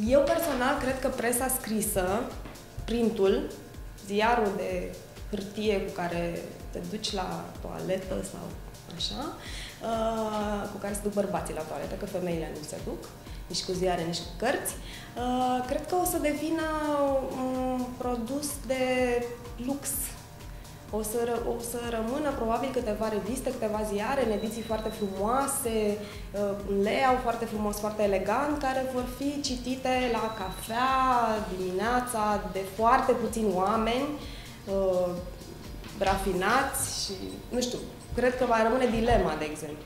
Eu personal cred că presa scrisă, printul, ziarul de hârtie cu care te duci la toaletă sau așa, uh, cu care se duc bărbații la toaletă, că femeile nu se duc, nici cu ziare, nici cu cărți, uh, cred că o să devină un produs de lux o să, ră, o să rămână probabil câteva reviste, câteva ziare în ediții foarte frumoase, uh, un layout foarte frumos, foarte elegant, care vor fi citite la cafea dimineața de foarte puțini oameni uh, rafinați și, nu știu, cred că va rămâne dilema, de exemplu.